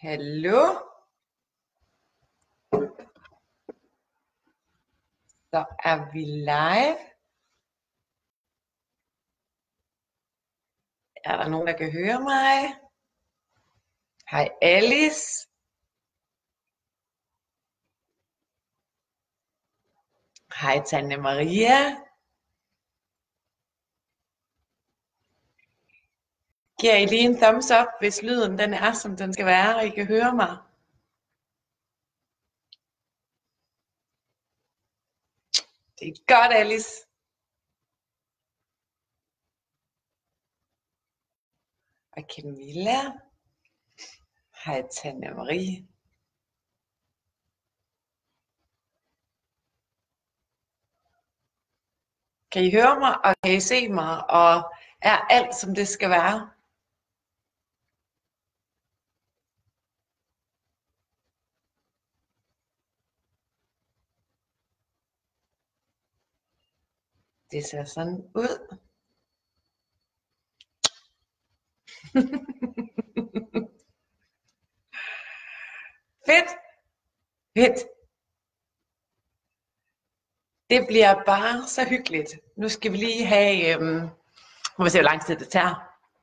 Hallo? Så er vi live. Er der nogen, der kan høre mig? Hej Alice. Hej Tanja Maria. Giver I lige en thumbs up, hvis lyden den er, som den skal være, og I kan høre mig? Det er godt, Alice. Og Camilla. Hej Tanja Marie. Kan I høre mig, og kan I se mig, og er alt, som det skal være? Det ser sådan ud. Fedt. Fedt. Det bliver bare så hyggeligt. Nu skal vi lige have, øhm, må vi se, hvor lang tid det tager.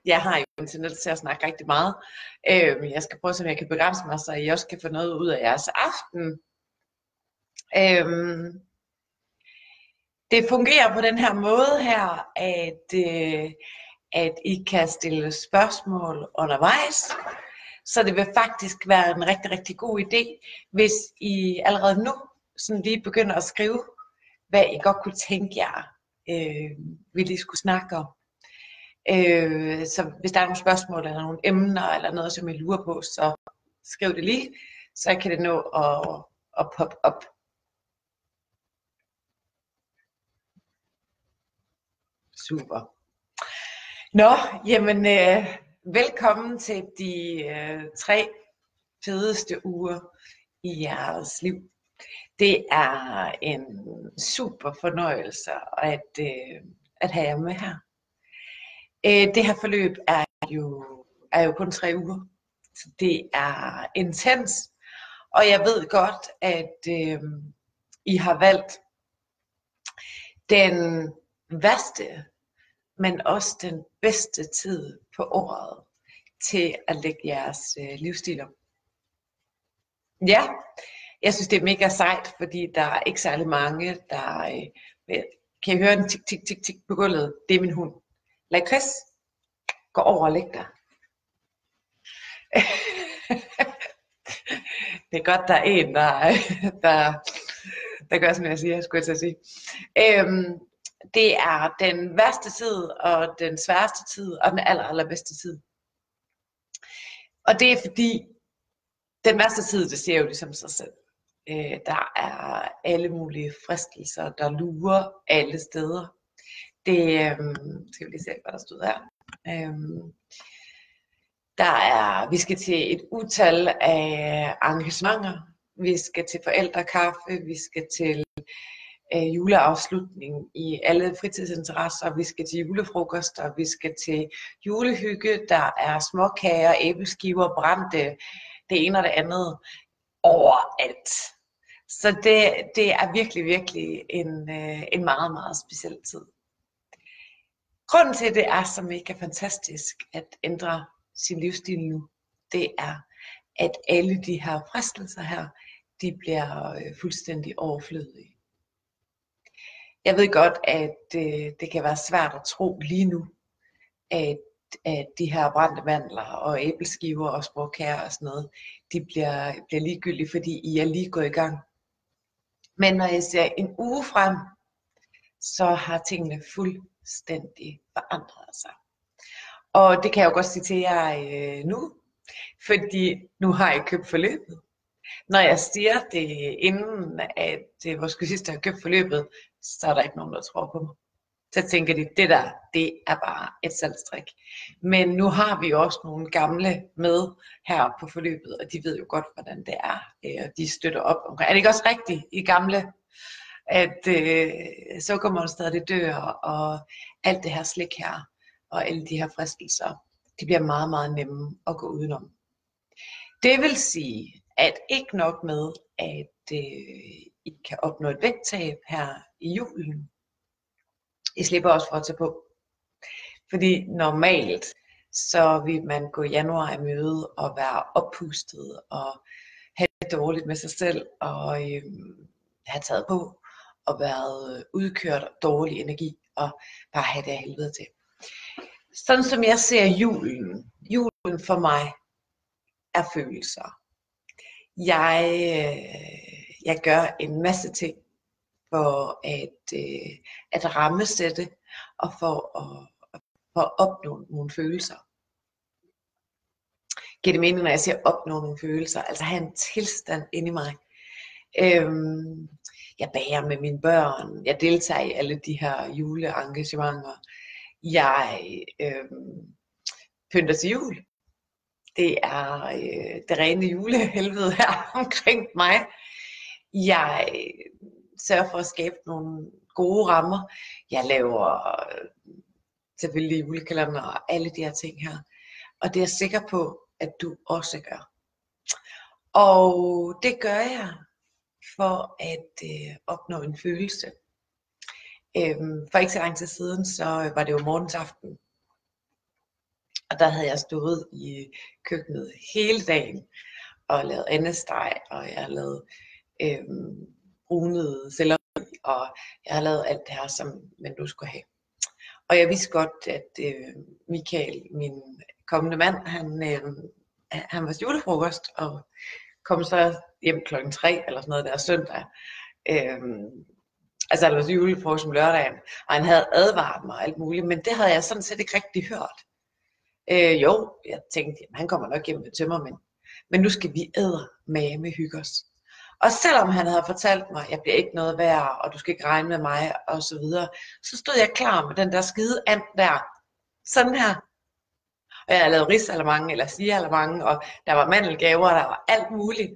Jeg har jo internet til at snakke rigtig meget. Øhm, jeg skal prøve, så jeg kan begrænse mig, så I også kan få noget ud af jeres aften. Øhm, det fungerer på den her måde her, at, øh, at I kan stille spørgsmål undervejs. Så det vil faktisk være en rigtig, rigtig god idé, hvis I allerede nu sådan lige begynder at skrive, hvad I godt kunne tænke jer, øh, vi lige skulle snakke om. Øh, så hvis der er nogle spørgsmål eller nogle emner eller noget, som I lurer på, så skriv det lige, så kan det nå at, at poppe op. Super. Nå, jamen øh, velkommen til de øh, tre fedeste uger i jeres liv. Det er en super fornøjelse at, øh, at have jer med her. Øh, det her forløb er jo, er jo kun tre uger, så det er intens. Og jeg ved godt, at øh, I har valgt den værste men også den bedste tid på året til at lægge jeres øh, livsstil om. Ja, jeg synes det er mega sejt, fordi der er ikke særlig mange, der øh, kan I høre en tik tik tik tik på gulvet. Det er min hund. Lad Chris gå over og lægge dig. det er godt, der er en, der, der, der gør, som jeg siger, skulle jeg til at sige. Øhm, det er den værste tid, og den sværeste tid, og den aller, allerbedste tid. Og det er fordi, den værste tid, det ser jo ligesom sig selv. Øh, der er alle mulige fristelser, der lurer alle steder. Det, øh, skal vi lige se, hvad der stod her. Øh, der er, vi skal til et utal af arrangementer. Vi skal til forældrekaffe, vi skal til øh, juleafslutning i alle fritidsinteresser. Vi skal til julefrokoster, vi skal til julehygge, der er småkager, æbleskiver, brændte, det ene og det andet overalt. Så det, det er virkelig, virkelig en, øh, en meget, meget speciel tid. Grunden til, at det er så mega fantastisk at ændre sin livsstil nu, det er, at alle de her fristelser her, de bliver øh, fuldstændig overflødige. Jeg ved godt, at øh, det kan være svært at tro lige nu, at, at de her brændte mandler og æbleskiver og sprogkager og sådan noget, de bliver, bliver ligegyldige, fordi I er lige gået i gang. Men når jeg ser en uge frem, så har tingene fuldstændig forandret sig. Og det kan jeg jo godt sige til jer øh, nu, fordi nu har jeg købt forløbet. Når jeg siger det inden, at øh, vores kursister har købt forløbet, så er der ikke nogen, der tror på mig. Så tænker de, det der, det er bare et salgstrik. Men nu har vi også nogle gamle med her på forløbet, og de ved jo godt, hvordan det er. Øh, og de støtter op omkring. Er det ikke også rigtigt i gamle, at øh, sukkermonsteret det dør, og alt det her slik her, og alle de her fristelser, det bliver meget, meget nemme at gå udenom. Det vil sige, at ikke nok med, at øh, i kan opnå et vægttab her i julen. I slipper også for at tage på. Fordi normalt, så vil man gå i januar i møde og være oppustet og have det dårligt med sig selv og øh, have taget på og været øh, udkørt dårlig energi og bare have det af helvede til. Sådan som jeg ser julen, julen for mig er følelser. Jeg, øh, jeg gør en masse ting for at, øh, at rammesætte og for at, for at opnå nogle følelser. Giver det mening, når jeg siger opnå nogle følelser? Altså have en tilstand inde i mig. Øhm, jeg bager med mine børn. Jeg deltager i alle de her juleengagementer. Jeg øhm, pynter til jul. Det er øh, det rene julehelvede her omkring mig. Jeg øh, sørger for at skabe nogle gode rammer. Jeg laver øh, selvfølgelig julekalender og alle de her ting her. Og det er jeg sikker på, at du også gør. Og det gør jeg for at øh, opnå en følelse. Øhm, for ikke så lang tid siden, så var det jo morgensaften. Og der havde jeg stået i køkkenet hele dagen og lavet andesteg, og jeg lavede øh, brunede selleri, og jeg har lavet alt det her, som man nu skulle have. Og jeg vidste godt, at øh, Michael, min kommende mand, han, øh, han var julefrokost, og kom så hjem klokken 3 eller sådan noget der søndag. Øh, altså der var julefrokost om lørdagen, og han havde advaret mig og alt muligt, men det havde jeg sådan set ikke rigtig hørt. Øh, jo, jeg tænkte, jamen, han kommer nok hjem med tømmermænd, men nu skal vi æde med med hygge os. Og selvom han havde fortalt mig, at jeg bliver ikke noget værd, og du skal ikke regne med mig, og så videre, så stod jeg klar med den der skide and der. Sådan her. Og jeg havde lavet risalamande eller sialamande, og der var mandelgaver, og der var alt muligt.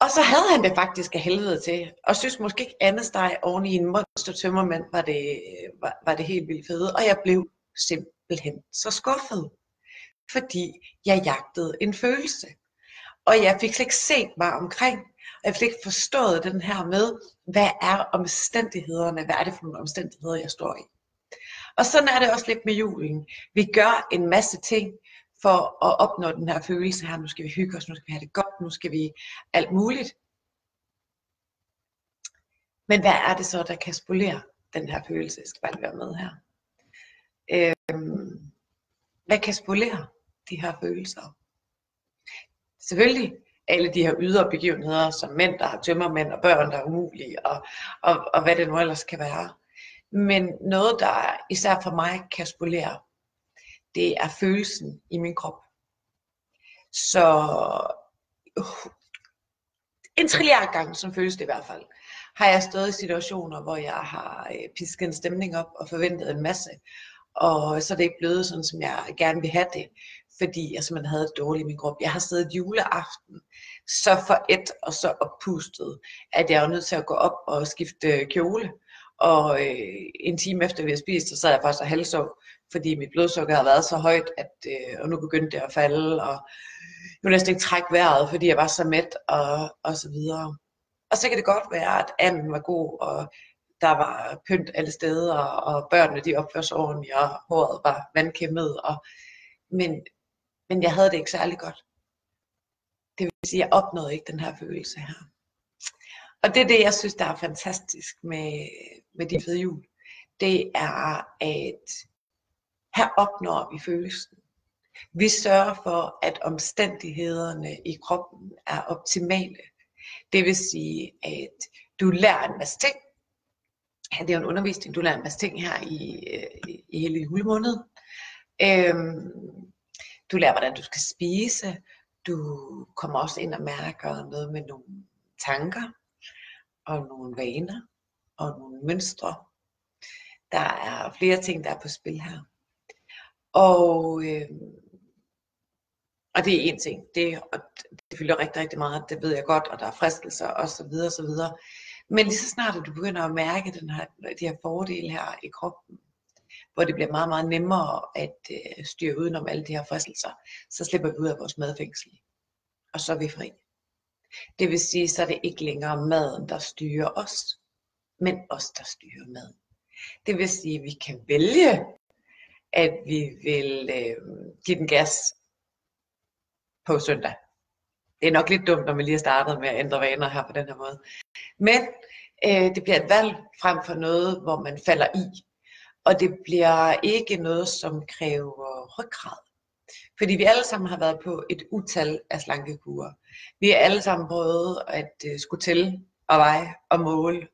Og så havde han det faktisk af helvede til, og synes måske ikke andet steg oven i en monster tømmermand var det, var, var det helt vildt fede. Og jeg blev simpelthen så skuffet, fordi jeg jagtede en følelse. Og jeg fik slet ikke set mig omkring, og jeg fik ikke forstået den her med, hvad er omstændighederne, hvad er det for nogle omstændigheder, jeg står i. Og sådan er det også lidt med julen. Vi gør en masse ting for at opnå den her følelse her. Nu skal vi hygge os, nu skal vi have det godt, nu skal vi alt muligt. Men hvad er det så, der kan spolere den her følelse? Jeg skal bare være med her. Øhm, hvad kan spolere de her følelser? Selvfølgelig alle de her ydre begivenheder, som mænd, der har tømmermænd, og børn, der er umulige, og, og, og hvad det nu ellers kan være. Men noget, der især for mig kan spolere, det er følelsen i min krop. Så uh, en trilliard gang, som føles det i hvert fald, har jeg stået i situationer, hvor jeg har øh, pisket en stemning op og forventet en masse, og så er det ikke blevet sådan, som jeg gerne vil have det, fordi jeg simpelthen havde det dårligt i min krop. Jeg har siddet juleaften så for et og så oppustet, at jeg var nødt til at gå op og skifte kjole. Og øh, en time efter vi havde spist, så sad jeg faktisk og halvsov, fordi mit blodsukker havde været så højt, at øh, og nu begyndte det at falde, og jeg kunne næsten ikke trække vejret, fordi jeg var så mæt, og, og så videre. Og så kan det godt være, at anden var god, og der var pynt alle steder, og børnene de opførte sig ordentligt, og håret var vandkæmmet, og, men, men jeg havde det ikke særlig godt. Det vil sige, at jeg opnåede ikke den her følelse her. Og det er det, jeg synes, der er fantastisk med, med de fede jul. Det er, at her opnår vi følelsen. Vi sørger for, at omstændighederne i kroppen er optimale. Det vil sige, at du lærer en masse ting. Ja, det er jo en undervisning, du lærer en masse ting her i, øh, i, i hele julemåneden. Øhm, du lærer, hvordan du skal spise. Du kommer også ind og mærker noget med nogle tanker og nogle vaner og nogle mønstre. Der er flere ting, der er på spil her. Og, øh, og det er en ting. Det, og det fylder rigtig, rigtig meget. Det ved jeg godt, og der er fristelser og så videre, så videre. Men lige så snart at du begynder at mærke den her, de her fordele her i kroppen, hvor det bliver meget, meget nemmere at øh, styre udenom alle de her fristelser, så slipper vi ud af vores madfængsel. Og så er vi fri. Det vil sige, så er det ikke længere maden, der styrer os, men os, der styrer maden. Det vil sige, at vi kan vælge, at vi vil øh, give den gas på søndag. Det er nok lidt dumt, når man lige har startet med at ændre vaner her på den her måde. Men øh, det bliver et valg frem for noget, hvor man falder i. Og det bliver ikke noget, som kræver ryggrad. Fordi vi alle sammen har været på et utal af slankekurer. Vi er alle sammen prøvet at øh, skulle til og veje og måle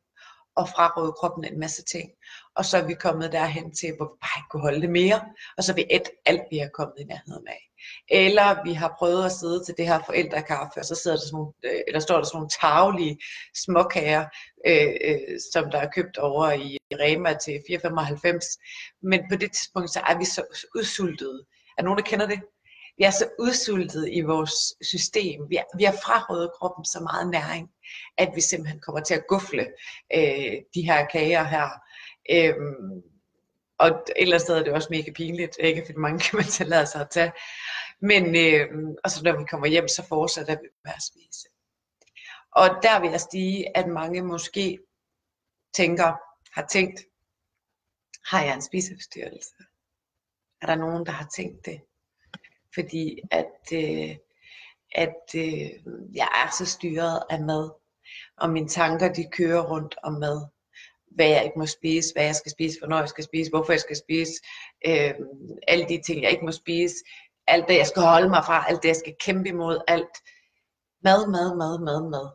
og fraråde kroppen en masse ting. Og så er vi kommet derhen til, hvor vi bare ikke kunne holde det mere. Og så er vi et alt, vi har kommet i nærheden af. Eller vi har prøvet at sidde til det her forældrekaffe, og så sidder der sådan nogle, øh, eller står der sådan nogle tavlige småkager, øh, øh, som der er købt over i Rema til 4,95. Men på det tidspunkt, så er vi så udsultede. Er nogen, der kender det? Vi er så udsultet i vores system. Vi, er, vi har frarådet kroppen så meget næring, at vi simpelthen kommer til at gufle øh, de her kager her. Øhm, og et eller andet sted er det også mega pinligt, ikke? fordi mange kan man tillade sig at tage. Men øh, og så når vi kommer hjem, så fortsætter vi med at spise. Og der vil jeg sige, at mange måske tænker, har tænkt, har jeg en spiseforstyrrelse? Er der nogen, der har tænkt det? Fordi at, øh, at øh, jeg er så styret af mad, og mine tanker de kører rundt om mad. Hvad jeg ikke må spise, hvad jeg skal spise, hvornår jeg skal spise, hvorfor jeg skal spise, øh, alle de ting jeg ikke må spise, alt det jeg skal holde mig fra, alt det jeg skal kæmpe imod, alt. Mad, mad, mad, mad, mad.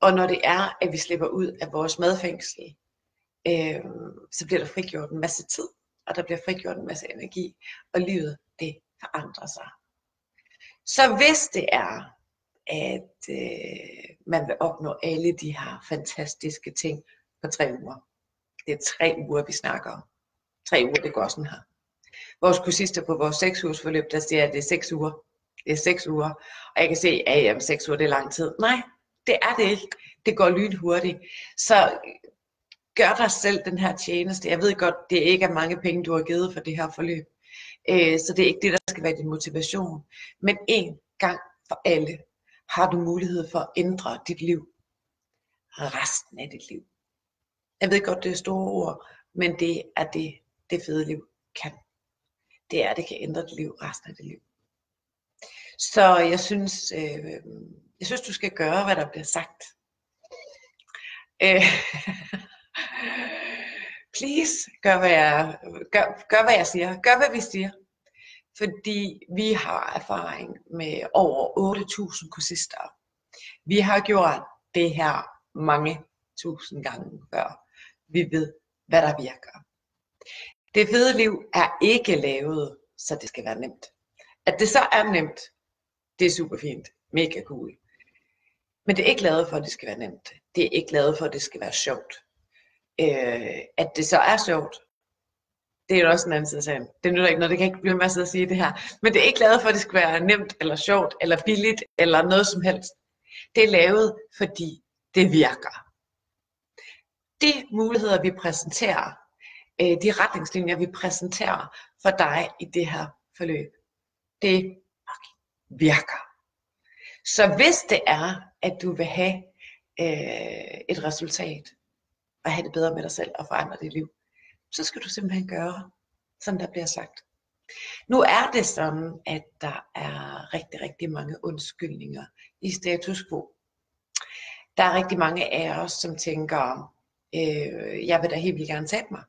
Og når det er, at vi slipper ud af vores madfængsel, øh, så bliver der frigjort en masse tid, og der bliver frigjort en masse energi, og livet det forandrer sig. Så hvis det er, at øh, man vil opnå alle de her fantastiske ting på tre uger, det er tre uger, vi snakker om. Tre uger, det går sådan her. Vores kursister på vores seks ugers forløb, der siger, at det er seks uger. Det er seks uger. Og jeg kan se, at jamen, seks uger det er lang tid. Nej, det er det ikke. Det går lynhurtigt. Så gør dig selv den her tjeneste. Jeg ved godt, det ikke er mange penge, du har givet for det her forløb. Øh, så det er ikke det, der skal være din motivation. Men en gang for alle har du mulighed for at ændre dit liv. Resten af dit liv. Jeg ved godt, det er store ord, men det er det, det fede liv kan. Det er, at det kan ændre dit liv resten af dit liv. Så jeg synes, øh, jeg synes, du skal gøre, hvad der bliver sagt. Øh, please, gør hvad, jeg, gør, gør hvad jeg siger. Gør hvad vi siger. Fordi vi har erfaring med over 8.000 kursister. Vi har gjort det her mange tusind gange før. Vi ved, hvad der virker. Det fede liv er ikke lavet, så det skal være nemt. At det så er nemt, det er super fint. Mega cool. Men det er ikke lavet for, at det skal være nemt. Det er ikke lavet for, at det skal være sjovt. Øh, at det så er sjovt, det er jo også en anden side af sagen. Det nytter ikke noget, det kan ikke blive med at sige det her. Men det er ikke lavet for, at det skal være nemt, eller sjovt, eller billigt, eller noget som helst. Det er lavet, fordi det virker. De muligheder, vi præsenterer, øh, de retningslinjer, vi præsenterer for dig i det her forløb, det virker. Så hvis det er, at du vil have øh, et resultat, og have det bedre med dig selv og forandre dit liv, så skal du simpelthen gøre, som der bliver sagt. Nu er det sådan, at der er rigtig, rigtig mange undskyldninger i status quo. Der er rigtig mange af os, som tænker, øh, jeg vil da helt vildt gerne tabe mig.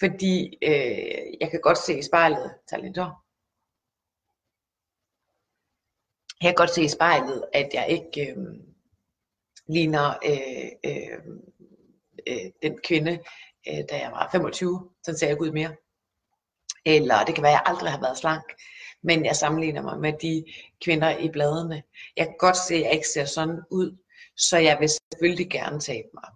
Fordi øh, jeg kan godt se i spejlet, talenter. Jeg kan godt se i spejlet, at jeg ikke øh, ligner øh, øh, øh, den kvinde, øh, da jeg var 25, så ser jeg ikke ud mere. Eller det kan være, at jeg aldrig har været slank, men jeg sammenligner mig med de kvinder i bladene. Jeg kan godt se, at jeg ikke ser sådan ud, så jeg vil selvfølgelig gerne tabe mig.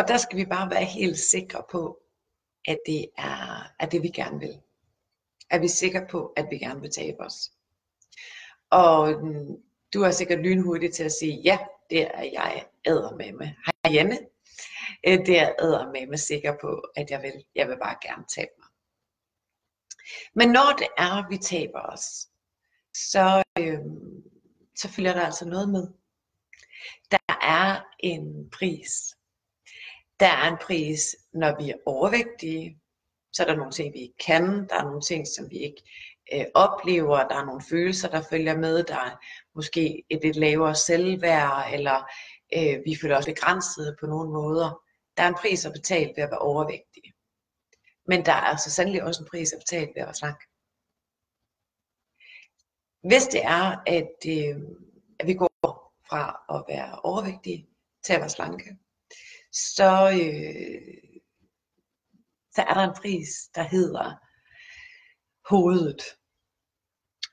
Og der skal vi bare være helt sikre på, at det er at det, vi gerne vil. At vi er sikre på, at vi gerne vil tabe os. Og mm, du er sikkert lynhurtig til at sige, ja, det er jeg æder med med. Hej Janne. Øh, det er jeg med mig sikker på, at jeg vil. Jeg vil bare gerne tabe mig. Men når det er, at vi taber os, så, øh, så følger der altså noget med. Der er en pris. Der er en pris, når vi er overvægtige. Så er der nogle ting, vi ikke kan. Der er nogle ting, som vi ikke øh, oplever. Der er nogle følelser, der følger med. Der er måske et lidt lavere selvværd, eller øh, vi føler os begrænset på nogle måder. Der er en pris at betale ved at være overvægtige. Men der er altså sandelig også en pris at betale ved at være slank. Hvis det er, at, øh, at vi går fra at være overvægtige til at være slanke, så, øh, så er der en pris, der hedder hovedet.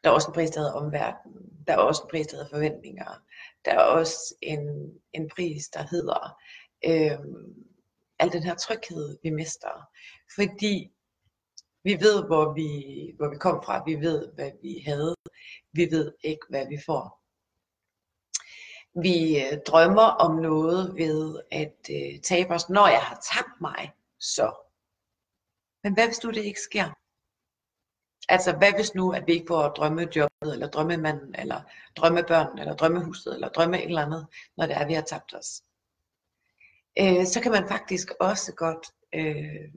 Der er også en pris, der hedder omverdenen. Der er også en pris, der hedder forventninger. Der er også en, en pris, der hedder øh, al den her tryghed, vi mister. Fordi vi ved, hvor vi, hvor vi kom fra. Vi ved, hvad vi havde. Vi ved ikke, hvad vi får. Vi øh, drømmer om noget ved at øh, tabe os. Når jeg har tabt mig, så. Men hvad hvis nu det ikke sker? Altså, hvad hvis nu, at vi ikke får drømmejobbet, eller drømmemanden, eller drømmebørn, eller drømmehuset, eller drømme et eller andet, når det er, at vi har tabt os? Øh, så kan man faktisk også godt øh,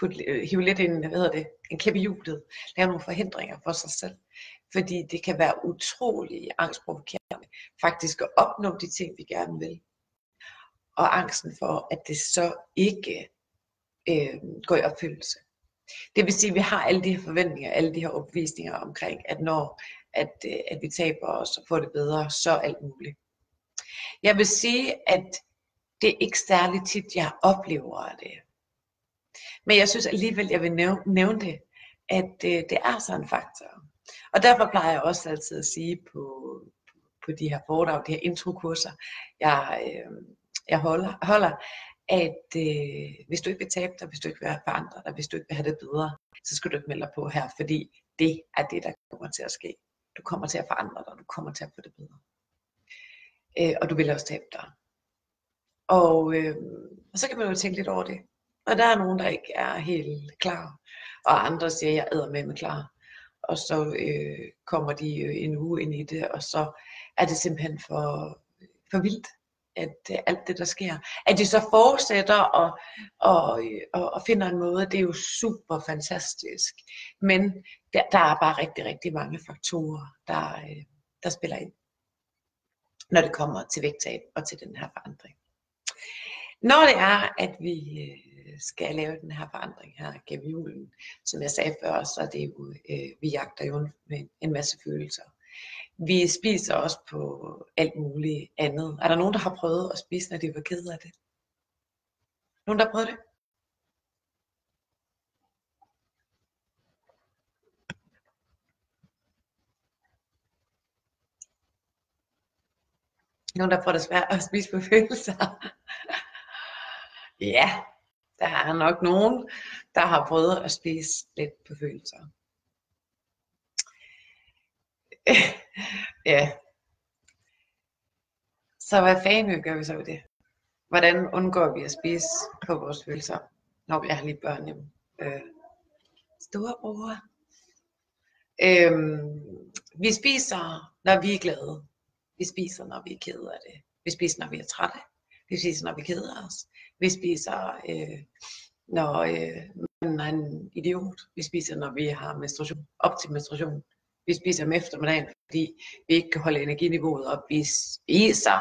putte, øh, hive lidt en, hvad hedder det, en kæppe i hjulet, lave nogle forhindringer for sig selv. Fordi det kan være utrolig angstprovokerende faktisk at opnå de ting, vi gerne vil. Og angsten for, at det så ikke øh, går i opfyldelse. Det vil sige, at vi har alle de her forventninger, alle de her opvisninger omkring, at når at, øh, at vi taber os og får det bedre, så alt muligt. Jeg vil sige, at det er ikke særlig tit, jeg oplever det. Men jeg synes alligevel, jeg vil nævne, nævne det, at øh, det er sådan en faktor. Og derfor plejer jeg også altid at sige på, på de her foredrag, de her introkurser, jeg, øh, jeg holder, holder, at øh, hvis du ikke vil tabe dig, hvis du ikke vil forandre dig, hvis du ikke vil have det bedre, så skal du ikke melde dig på her, fordi det er det, der kommer til at ske. Du kommer til at forandre dig, du kommer til at få det bedre. Øh, og du vil også tabe dig. Og, øh, og så kan man jo tænke lidt over det. Og der er nogen, der ikke er helt klar, og andre siger, jeg er med mig klar. Og så øh, kommer de øh, en uge ind i det, og så er det simpelthen for, for vildt at øh, alt det, der sker. At de så fortsætter og, og, øh, og, og finder en måde, det er jo super fantastisk. Men der, der er bare rigtig, rigtig mange faktorer, der, øh, der spiller ind, når det kommer til vægttab og til den her forandring. Når det er, at vi øh, skal lave den her forandring her gennem julen, som jeg sagde før, så er det jo, øh, vi jagter jo med en masse følelser. Vi spiser også på alt muligt andet. Er der nogen, der har prøvet at spise, når de var ked af det? Nogen, der har prøvet det? Nogen, der får det svært at spise på følelser? ja, der er nok nogen, der har prøvet at spise lidt på følelser. ja. Så hvad fanden gør vi så ved det? Hvordan undgår vi at spise på vores følelser, når vi har lige børn hjemme? Øh, store bror. Øhm, vi spiser, når vi er glade. Vi spiser, når vi er kede af det. Vi spiser, når vi er trætte. Vi spiser, når vi keder os. Vi spiser, øh, når øh, man er en idiot. Vi spiser, når vi har menstruation, op til menstruation. Vi spiser om eftermiddagen, fordi vi ikke kan holde energiniveauet op. Vi spiser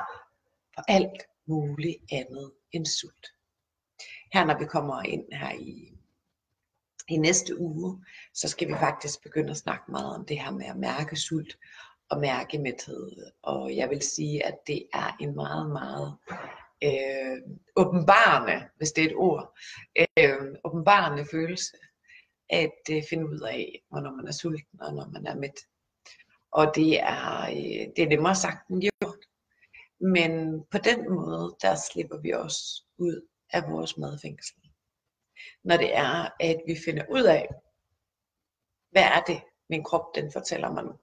for alt muligt andet end sult. Her når vi kommer ind her i, i næste uge, så skal vi faktisk begynde at snakke meget om det her med at mærke sult og mærke mæthed. Og jeg vil sige, at det er en meget, meget øh, åbenbarende, hvis det er et ord, øh, åbenbarende følelse at øh, finde ud af, hvornår man er sulten og når man er mæt. Og det er, øh, det er nemmere sagt end gjort. Men på den måde, der slipper vi også ud af vores madfængsel. Når det er, at vi finder ud af, hvad er det, min krop den fortæller mig nu.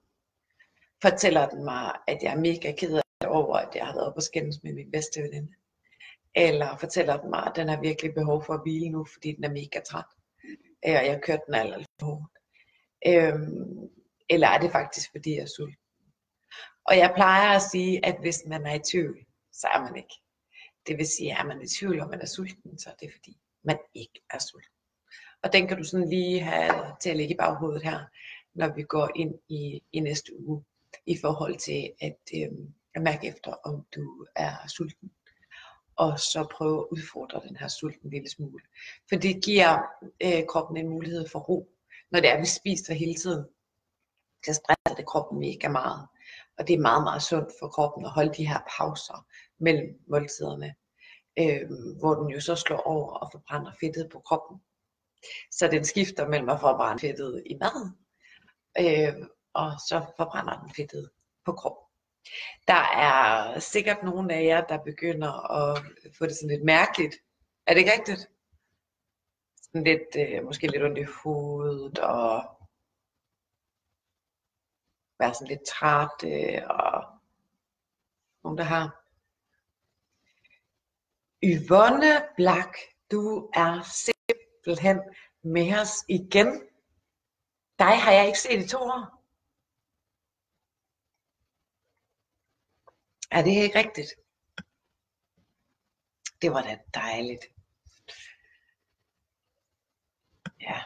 Fortæller den mig, at jeg er mega ked af over, at jeg har været op skændes med min bedste veninde eller fortæller den mig, at ah, den har virkelig behov for at hvile nu, fordi den er mega træt, øh, og jeg har kørt den alt, alt for hårdt. Øhm, eller er det faktisk, fordi jeg er sulten? Og jeg plejer at sige, at hvis man er i tvivl, så er man ikke. Det vil sige, at er man i tvivl om, man er sulten, så er det fordi, man ikke er sulten. Og den kan du sådan lige have til at ligge i baghovedet her, når vi går ind i, i næste uge, i forhold til at, øh, at mærke efter, om du er sulten. Og så prøve at udfordre den her sulten en lille smule. For det giver øh, kroppen en mulighed for ro. Når det er, at vi spiser hele tiden, så stresser det kroppen mega meget. Og det er meget, meget sundt for kroppen at holde de her pauser mellem måltiderne, øh, hvor den jo så slår over og forbrænder fedtet på kroppen. Så den skifter mellem at forbrænde fedtet i maden, øh, og så forbrænder den fedtet på kroppen. Der er sikkert nogen af jer, der begynder at få det sådan lidt mærkeligt. Er det ikke rigtigt? Sådan lidt, øh, måske lidt ondt i hovedet, og være sådan lidt træt, øh, og nogen der har. Yvonne Blak, du er simpelthen med os igen. Dig har jeg ikke set i to år. Er det ikke rigtigt? Det var da dejligt. Ja.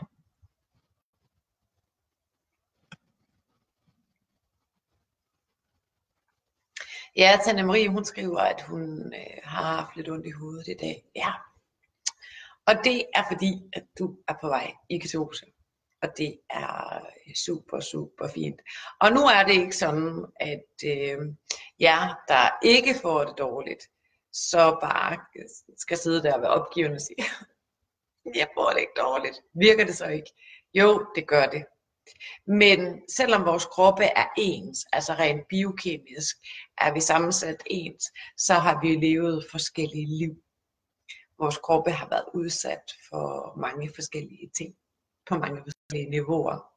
Ja, Tante Marie, hun skriver, at hun øh, har haft lidt ondt i hovedet i dag. Ja. Og det er fordi, at du er på vej i ketose. Og det er super, super fint. Og nu er det ikke sådan, at øh, jer, der ikke får det dårligt, så bare skal sidde der og være opgivende og sige, jeg får det ikke dårligt. Virker det så ikke? Jo, det gør det. Men selvom vores kroppe er ens, altså rent biokemisk, er vi sammensat ens, så har vi levet forskellige liv. Vores kroppe har været udsat for mange forskellige ting, på mange forskellige niveauer.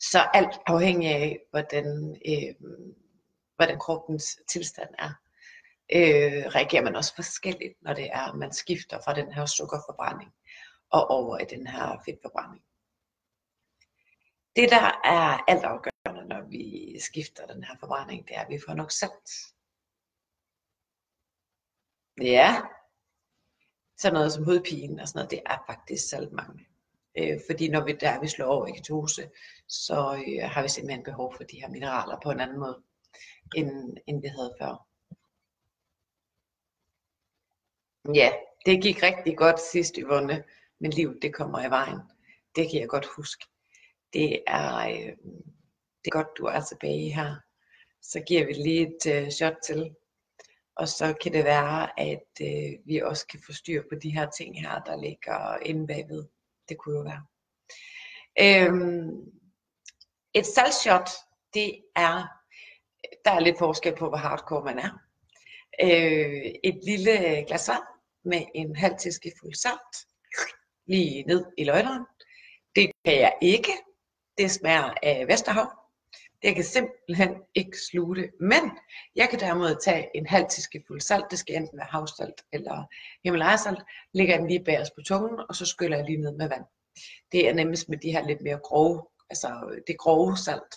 Så alt afhængig af, hvordan, øh, hvordan kroppens tilstand er, øh, reagerer man også forskelligt, når det er, man skifter fra den her sukkerforbrænding og over i den her fedtforbrænding. Det, der er altafgørende, når vi skifter den her forbrænding, det er, at vi får nok salt. Ja, sådan noget som hovedpine og sådan noget, det er faktisk saltmangel. Øh, fordi når vi der vi slår over i ketose, så øh, har vi simpelthen behov for de her mineraler på en anden måde, end, end vi havde før. Ja, det gik rigtig godt sidst, Yvonne, men livet det kommer i vejen. Det kan jeg godt huske. Det er, øh, det er godt, du er tilbage her. Så giver vi lige et øh, shot til. Og så kan det være, at øh, vi også kan få styr på de her ting her, der ligger inde bagved. Det kunne jo være. Øhm, et salgshot, det er, der er lidt forskel på, hvor hardcore man er. Øh, et lille glas vand med en halv teskefuld salt, lige ned i løgneren. Det kan jeg ikke, det smager af Vesterhav. Det kan simpelthen ikke sluge det. Men jeg kan derimod tage en halv teskefuld salt. Det skal enten være havsalt eller Himalaya-salt. Lægger den lige bagerst på tungen, og så skyller jeg lige ned med vand. Det er nemmest med de her lidt mere grove, altså det grove salt.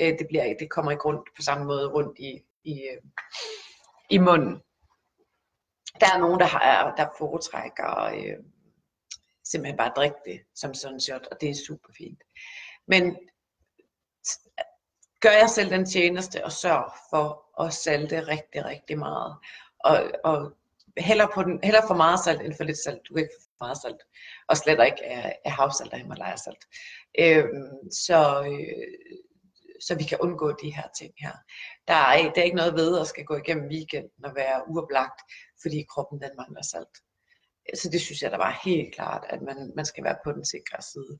Øh, det, bliver, det kommer ikke rundt på samme måde rundt i, i, øh, i munden. Der er nogen, der, har, der foretrækker øh, simpelthen bare at drikke det som sådan en shot, og det er super fint. Men gør jeg selv den tjeneste og sørg for at salte rigtig, rigtig meget. Og, og heller, på den, heller for meget salt end for lidt salt. Du kan ikke få for meget salt. Og slet ikke af, af havsalt og Himalaya-salt. Øhm, så, øh, så vi kan undgå de her ting her. Der er, der er ikke noget ved at skal gå igennem weekenden og være uoplagt, fordi kroppen den mangler salt. Så det synes jeg, der var helt klart, at man, man skal være på den sikre side.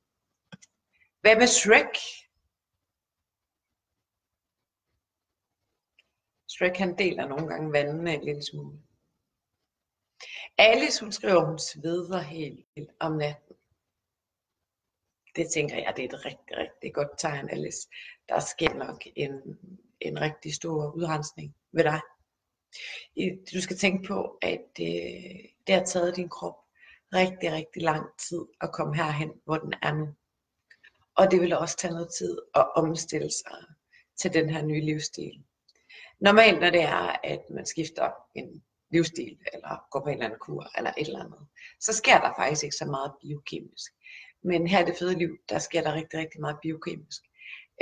Hvad med Shrek? Shrek han deler nogle gange vandene en lille smule. Alice hun skriver, hun sveder helt vildt om natten. Det tænker jeg, det er et rigtig, rigtig godt tegn, Alice. Der sker nok en, en rigtig stor udrensning ved dig. Du skal tænke på, at øh, det har taget din krop rigtig, rigtig lang tid at komme herhen, hvor den er nu. Og det vil også tage noget tid at omstille sig til den her nye livsstil. Normalt, når det er, at man skifter en livsstil, eller går på en eller anden kur, eller et eller andet, så sker der faktisk ikke så meget biokemisk. Men her i det fede liv, der sker der rigtig, rigtig meget biokemisk.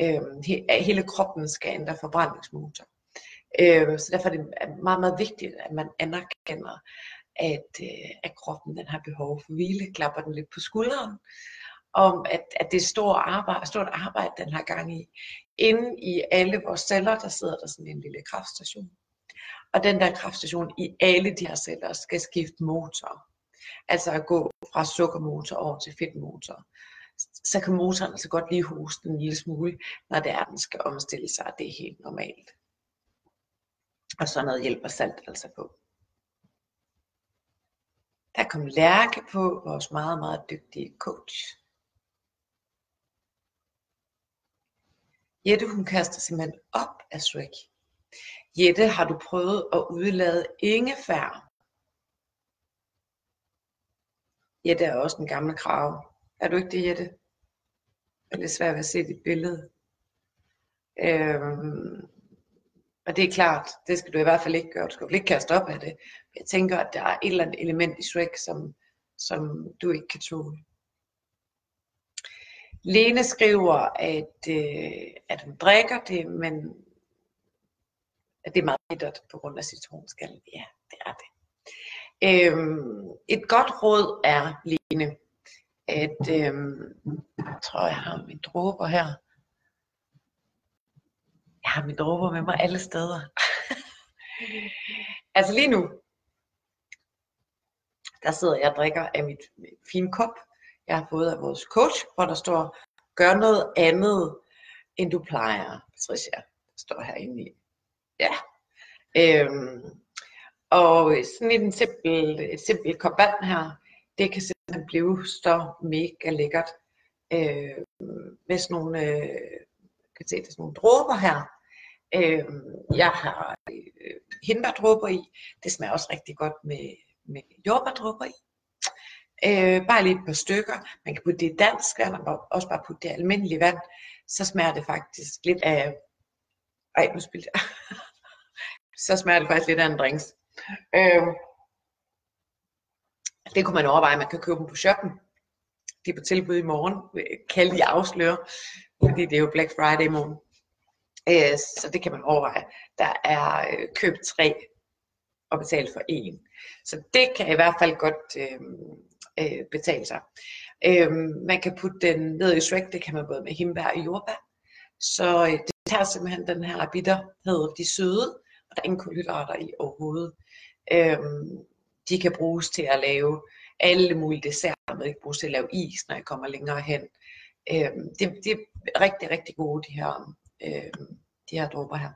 Øhm, hele kroppen skal ændre forbrændingsmotor. Øh, så derfor er det meget, meget vigtigt, at man anerkender, at, øh, at kroppen den har behov for hvile, klapper den lidt på skulderen, om at, at det er stort arbejde, stort arbejde, den har gang i. Inden i alle vores celler, der sidder der sådan en lille kraftstation. Og den der kraftstation i alle de her celler skal skifte motor. Altså at gå fra sukkermotor over til fedtmotor. Så kan motoren altså godt lige hoste en lille smule, når det er, den skal omstille sig. Det er helt normalt. Og så noget hjælper salt altså på. Der kom Lærke på, vores meget, meget dygtige coach. Jette hun kaster simpelthen op af Shrek. Jette, har du prøvet at udlade ingefær? Jette er også en gammel krav. Er du ikke det, Jette? Det er lidt svært at se dit billede. Øhm, og det er klart, det skal du i hvert fald ikke gøre. Du skal ikke kaste op af det. Jeg tænker, at der er et eller andet element i Shrek, som, som du ikke kan tåle. Lene skriver, at, øh, at hun drikker det, men at det er meget bittert på grund af citronskallen. Ja, det er det. Øhm, et godt råd er, Lene, at øhm, jeg tror, jeg har min dråber her. Jeg har mine dråber med mig alle steder. altså lige nu, der sidder jeg og drikker af mit, mit fine kop, jeg har fået af vores coach, hvor der står, gør noget andet, end du plejer, Patricia. Der står herinde i. Ja. Øhm, og sådan en simpel, et simpelt kop vand her, det kan simpelthen blive så mega lækkert. Øh, med sådan nogle, øh, kan se, det er sådan nogle dråber her. Øh, jeg har øh, hindbærdråber i. Det smager også rigtig godt med, med jordbærdråber i. Øh, bare lige et par stykker. Man kan putte det i dansk vand, og også bare putte det i almindeligt vand. Så smager det faktisk lidt af... Ej, nu spildte jeg. så smager det faktisk lidt af en drinks. Øh, det kunne man overveje, man kan købe dem på shoppen. De er på tilbud i morgen, kan lige afsløre, fordi det er jo Black Friday i morgen. Øh, så det kan man overveje. Der er øh, køb tre og betale for en. Så det kan i hvert fald godt øh, øh, betale sig. Øh, man kan putte den ned i Shrek, det kan man både med himbær og jordbær. Så øh, det tager simpelthen den her bitterhed, de søde, der er ingen kulhydrater i overhovedet. Øhm, de kan bruges til at lave alle mulige desserter, man kan bruges til at lave is, når jeg kommer længere hen. Øhm, det, det er rigtig, rigtig gode, de her, øhm, de her dråber her.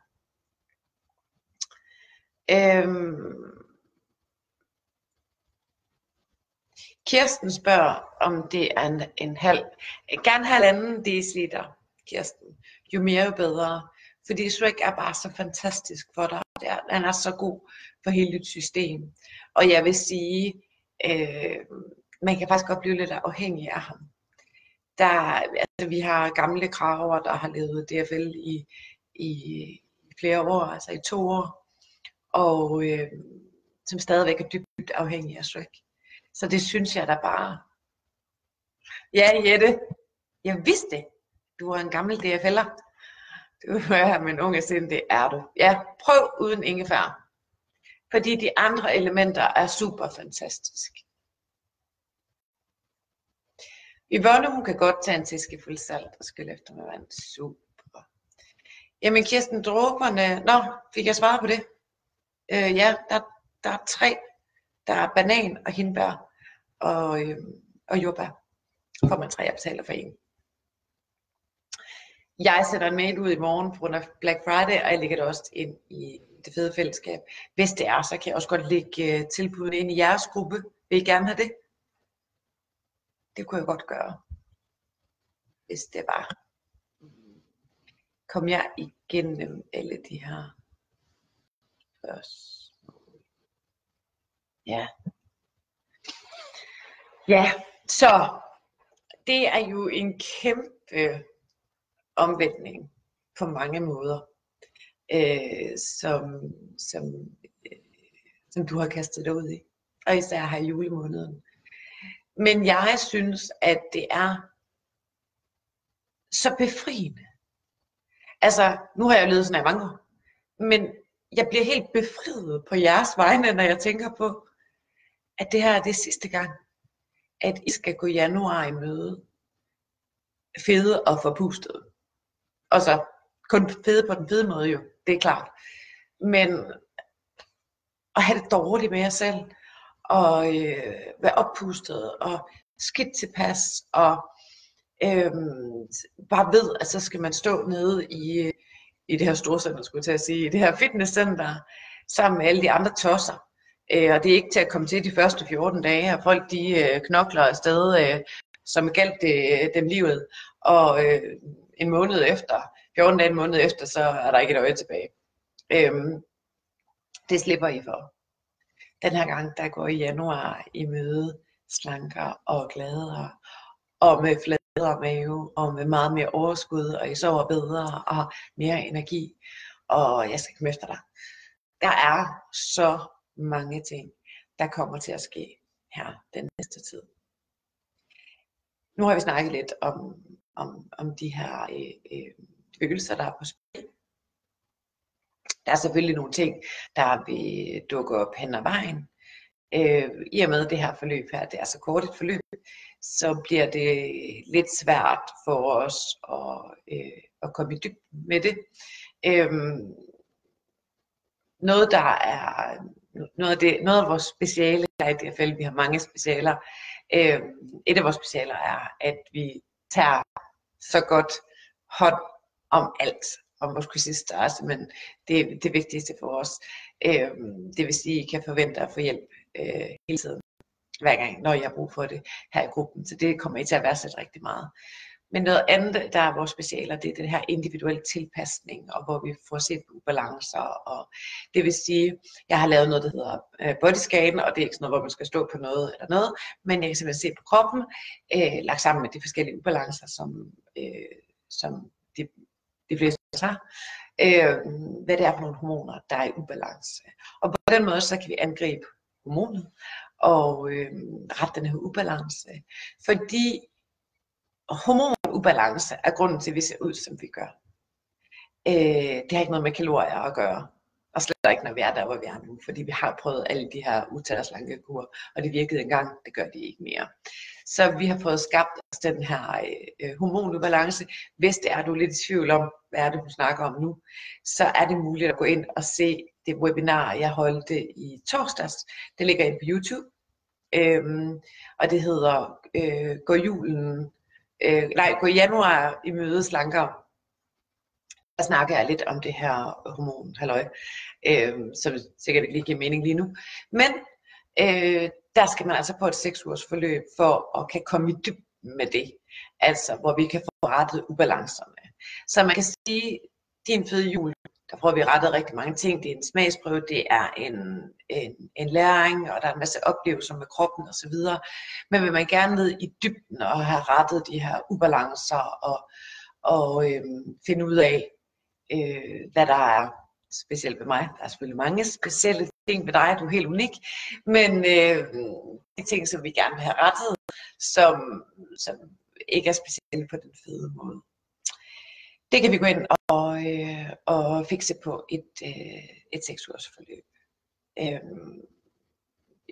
Øhm, Kirsten spørger, om det er en, en halv, gerne halvanden deciliter, Kirsten. Jo mere, jo bedre. Fordi Shrek er bare så fantastisk for dig. Han er så god for hele dit system. Og jeg vil sige, øh, man kan faktisk godt blive lidt afhængig af ham. Der, altså, vi har gamle kraver, der har levet DFL i, i flere år, altså i to år, og øh, som stadigvæk er dybt afhængige af Shrek. Så det synes jeg da bare. Ja, Jette, jeg vidste det. Du var en gammel DFL'er. Du er min unge sind, det er du. Ja, prøv uden ingefær. Fordi de andre elementer er super fantastisk. Yvonne, hun kan godt tage en fuld salt og skylle efter med vand. Super. Jamen Kirsten, dråberne. Nå, fik jeg svaret på det? Øh, ja, der, der er tre der er banan og hindbær og, øh, og jordbær. Får man tre, jeg betaler for en. Jeg sender en mail ud i morgen på grund af Black Friday, og jeg lægger det også ind i det fede fællesskab. Hvis det er, så kan jeg også godt lægge øh, tilbuddet ind i jeres gruppe. Vil I gerne have det? Det kunne jeg godt gøre. Hvis det var. Kom jeg igennem alle de her spørgsmål? Ja. Ja, så det er jo en kæmpe omvæltning på mange måder, øh, som, som, øh, som du har kastet dig ud i. Og især her i julemåneden. Men jeg synes, at det er så befriende. Altså, nu har jeg levet sådan i mange år, men jeg bliver helt befriet på jeres vegne, når jeg tænker på, at det her er det sidste gang, at I skal gå januar i møde. Fede og forpustet. Og så kun fede på den fede måde jo, det er klart. Men at have det dårligt med jer selv, og øh, være oppustet, og skidt tilpas, og øh, bare ved, at så skal man stå nede i, i det her storcenter, skulle jeg til at sige, i det her fitnesscenter, sammen med alle de andre tosser. Øh, og det er ikke til at komme til de første 14 dage, og folk de øh, knokler afsted, øh, som galt det, dem livet. Og øh, en måned efter, 14 dage en måned efter, så er der ikke et øje tilbage. Øhm, det slipper I for. Den her gang, der går i januar i møde slanker og gladere, og med fladere mave, og med meget mere overskud, og I sover bedre, og mere energi, og jeg skal komme efter dig. Der er så mange ting, der kommer til at ske her den næste tid. Nu har vi snakket lidt om, om, om de her øh, øh, følelser, der er på spil. Der er selvfølgelig nogle ting, der vil dukke op hen ad vejen. Øh, I og med det her forløb her, det er så kort et forløb, så bliver det lidt svært for os at, øh, at komme i dybden med det. Øh, noget, der er noget af, det, noget af vores speciale her i DFL, vi har mange specialer, øh, et af vores specialer er, at vi tager så godt hånd om alt, om vores kursister men det det, det vigtigste for os. Øh, det vil sige, at I kan forvente at få hjælp øh, hele tiden, hver gang, når jeg har brug for det her i gruppen. Så det kommer I til at værdsætte rigtig meget. Men noget andet, der er vores specialer, det er den her individuelle tilpasning, og hvor vi får set ubalancer. Og det vil sige, jeg har lavet noget, der hedder øh, bodyscan, og det er ikke sådan noget, hvor man skal stå på noget eller noget, men jeg kan simpelthen se på kroppen, øh, lagt sammen med de forskellige ubalancer, som, øh, som de, de fleste har, øh, hvad det er for nogle hormoner, der er i ubalance. Og på den måde, så kan vi angribe hormonet og øh, rette den her ubalance. Fordi hormoner ubalance er grunden til, at vi ser ud, som vi gør. Øh, det har ikke noget med kalorier at gøre. Og slet ikke, når vi er der, hvor vi er nu. Fordi vi har prøvet alle de her utallige utærslankekur, og det virkede engang, det gør de ikke mere. Så vi har fået skabt os den her øh, hormonubalance. Hvis det er, du er lidt i tvivl om, hvad er det, hun snakker om nu, så er det muligt at gå ind og se det webinar, jeg holdte i torsdags. Det ligger ind på YouTube. Øhm, og det hedder øh, Gå julen øh, nej, gå i januar i møde slankere, der snakker jeg lidt om det her hormon, halløj, øh, som sikkert ikke lige giver mening lige nu. Men øh, der skal man altså på et 6 ugers forløb for at kan komme i dybden med det. Altså, hvor vi kan få rettet ubalancerne. Så man kan sige, din fede jul, der får vi rettet rigtig mange ting. Det er en smagsprøve, det er en, en, en læring, og der er en masse oplevelser med kroppen osv. Men vil man gerne ned i dybden og have rettet de her ubalancer og, og øhm, finde ud af, øh, hvad der er specielt ved mig. Der er selvfølgelig mange specielle ting ved dig, du er helt unik, men øh, de ting, som vi gerne vil have rettet, som, som ikke er specielle på den fede måde. Det kan vi gå ind og, øh, og fikse på et, øh, et 6 ugers forløb. Øh,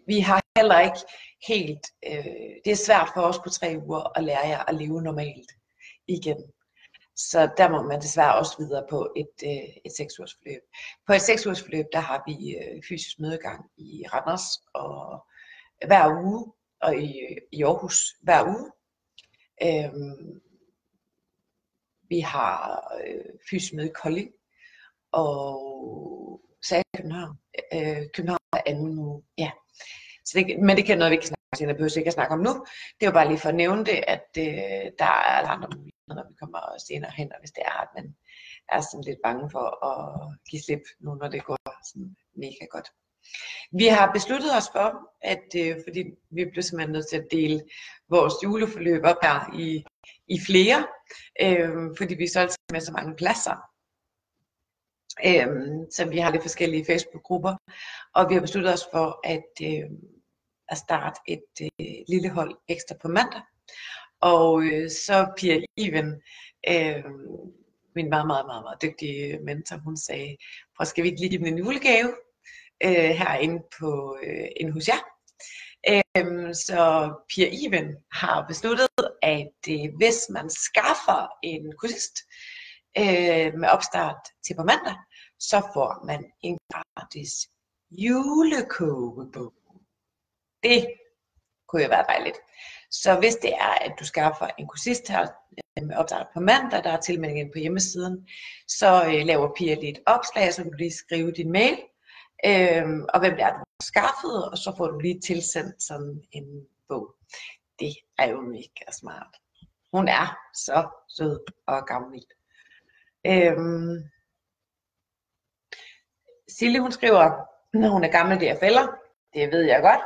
vi har heller ikke helt, øh, det er svært for os på tre uger at lære jer at leve normalt igen. Så der må man desværre også videre på et, øh, et 6 ugers forløb. På et 6 ugers forløb, der har vi øh, fysisk mødegang i Randers og hver uge, og i, øh, i Aarhus hver uge. Øh, vi har øh, fysisk i Kolding, og så er København. Øh, København er anden uge. Ja. Så det, men det kan noget, vi kan snakke om, jeg behøver ikke at snakke om nu. Det er bare lige for at nævne det, at øh, der er andre muligheder, når vi kommer senere hen, og hvis det er, at man er sådan lidt bange for at give slip nu, når det går sådan mega godt. Vi har besluttet os for, at øh, fordi vi blev simpelthen nødt til at dele vores juleforløb op her i, i flere, øh, fordi vi solgte med så mange pladser. Øh, så vi har lidt forskellige Facebook-grupper, og vi har besluttet os for at, øh, at starte et øh, lille hold ekstra på mandag. Og øh, så Pia Even, øh, min meget, meget, meget, meget dygtige mentor, hun sagde, prøv skal vi ikke lige give dem en julegave øh, herinde på øh, en hos jer? Øhm, så Pia Even har besluttet, at øh, hvis man skaffer en kursist øh, med opstart til på mandag, så får man en gratis julekogebog. Det kunne jo være dejligt. Så hvis det er, at du skaffer en kursist her øh, med opstart på mandag, der er tilmeldingen på hjemmesiden, så øh, laver Pia lige et opslag, så du lige skrive din mail, øh, og hvem det er, du har skaffet, og så får du lige tilsendt sådan en bog. Det er jo mega smart. Hun er så sød og gammel. Øhm, Sille hun skriver, når hun er gammel DFL'er. Det ved jeg godt.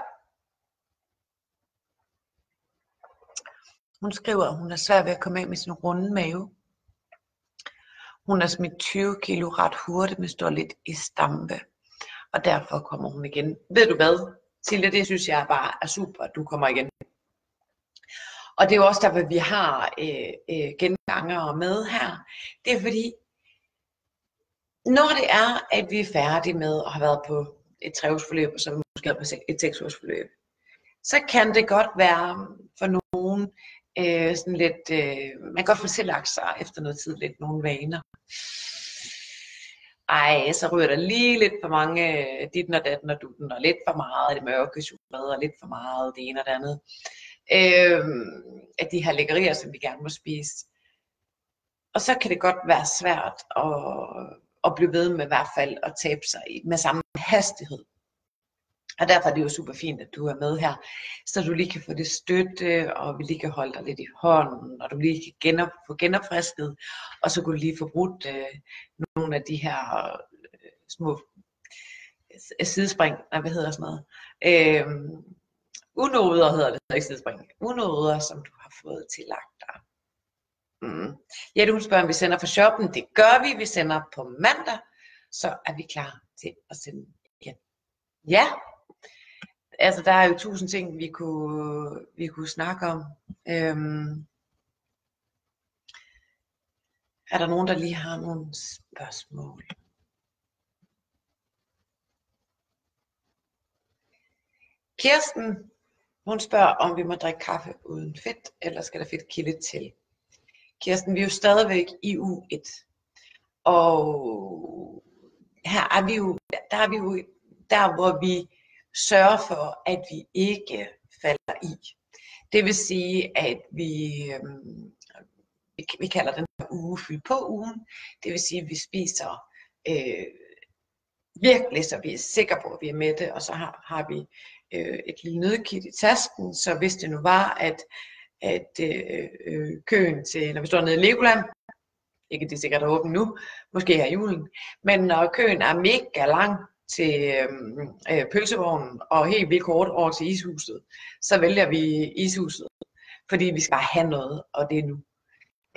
Hun skriver, at hun er svær ved at komme af med sin runde mave. Hun har smidt 20 kilo ret hurtigt, men står lidt i stampe. Og derfor kommer hun igen. Ved du hvad, Silja, det synes jeg bare er super, at du kommer igen. Og det er jo også derfor, vi har øh, øh, gengangere med her. Det er fordi, når det er, at vi er færdige med at have været på et treårsforløb, og så måske på et seksårsforløb, så kan det godt være for nogen øh, sådan lidt, øh, man kan godt få tillagt sig efter noget tid lidt nogle vaner. Ej, så ryger der lige lidt for mange øh, dit og datten og dutten, og lidt for meget af det mørke chokolade, og lidt for meget det ene og det andet. Øh, af de her lækkerier, som vi gerne må spise. Og så kan det godt være svært at, at blive ved med i hvert fald at tabe sig med samme hastighed. Og derfor er det jo super fint, at du er med her, så du lige kan få det støtte, og vi lige kan holde dig lidt i hånden, og du lige kan genop, få genopfrisket, og så kan du lige få brudt øh, nogle af de her øh, små øh, sidespring, nej, hvad hedder sådan noget, øh, unoder hedder det, ikke sidespring, unoder, som du har fået tillagt dig. Mm. Ja, du spørger, om vi sender fra shoppen. Det gør vi. Vi sender på mandag. Så er vi klar til at sende igen. Ja, altså der er jo tusind ting, vi kunne, vi kunne snakke om. Øhm, er der nogen, der lige har nogle spørgsmål? Kirsten, hun spørger, om vi må drikke kaffe uden fedt, eller skal der fedtkilde til? Kirsten, vi er jo stadigvæk i u 1. Og her er vi jo, der er vi jo der, hvor vi sørger for, at vi ikke falder i. Det vil sige, at vi, øhm, vi, vi kalder den her uge fyld på ugen. Det vil sige, at vi spiser øh, virkelig, så vi er sikre på, at vi er med det, og så har, har vi øh, et lille nødkit i tasken, så hvis det nu var, at, at øh, øh, køen til, når vi står nede i Legoland, ikke det er sikkert at åbne nu, måske her julen, men når køen er mega lang, til øhm, øh, pølsevognen og helt vildt kort over til ishuset, så vælger vi ishuset, fordi vi skal have noget, og det er nu.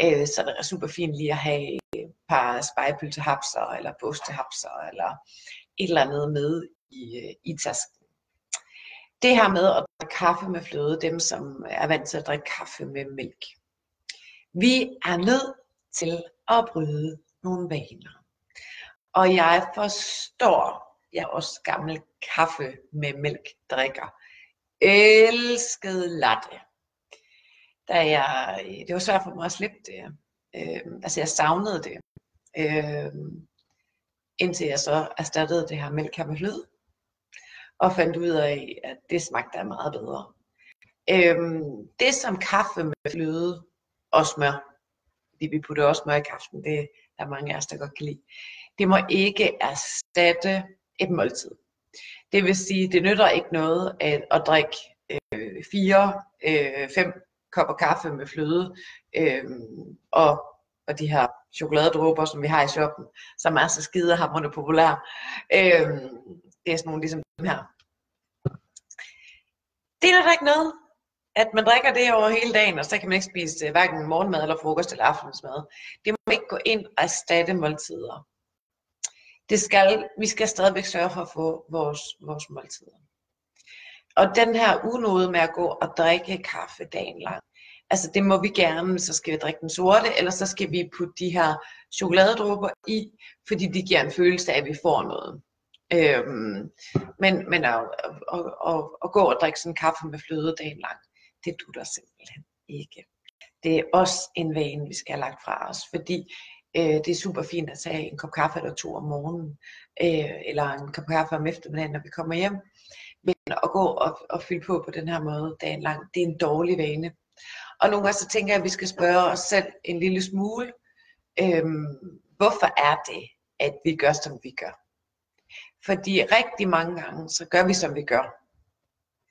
Øh, så det er super fint lige at have et par spejepølsehapser, eller postehapser, eller et eller andet med i, øh, i tasken. Det her med at drikke kaffe med fløde, dem som er vant til at drikke kaffe med mælk. Vi er nødt til at bryde nogle vaner. Og jeg forstår jeg er også gammel kaffe med mælk drikker. Elskede latte. Da jeg, det var svært for mig at slippe det. Øh, altså jeg savnede det. Øh, indtil jeg så erstattede det her mælk med fløde. Og fandt ud af, at det smagte af meget bedre. Øhm, det som kaffe med fløde og smør, fordi vi putter også smør i kaffen, det er mange af os, der godt kan lide. Det må ikke erstatte et måltid. Det vil sige, det nytter ikke noget at, at drikke øh, fire, øh, fem kopper kaffe med fløde øh, og, og de her chokoladedråber, som vi har i shoppen, som er så skide hamrende populære. Øh, det er sådan nogle ligesom her. Det er der ikke noget, at man drikker det over hele dagen, og så kan man ikke spise øh, hverken morgenmad eller frokost eller aftensmad. Det må ikke gå ind og erstatte måltider. Det skal, vi skal stadigvæk sørge for at få vores, vores måltider. Og den her unode med at gå og drikke kaffe dagen lang, altså det må vi gerne, så skal vi drikke den sorte, eller så skal vi putte de her chokoladedråber i, fordi de giver en følelse af, at vi får noget. Øhm, men men at, at, at, at gå og drikke sådan en kaffe med fløde dagen lang, det dutter simpelthen ikke. Det er også en vane, vi skal have lagt fra os, fordi øh, det er super fint at tage en kop kaffe eller to om morgenen, øh, eller en kop kaffe om eftermiddagen, når vi kommer hjem. Men at gå og, og fylde på på den her måde dagen lang, det er en dårlig vane. Og nogle gange så tænker jeg, at vi skal spørge os selv en lille smule, øhm, hvorfor er det, at vi gør, som vi gør? Fordi rigtig mange gange, så gør vi, som vi gør.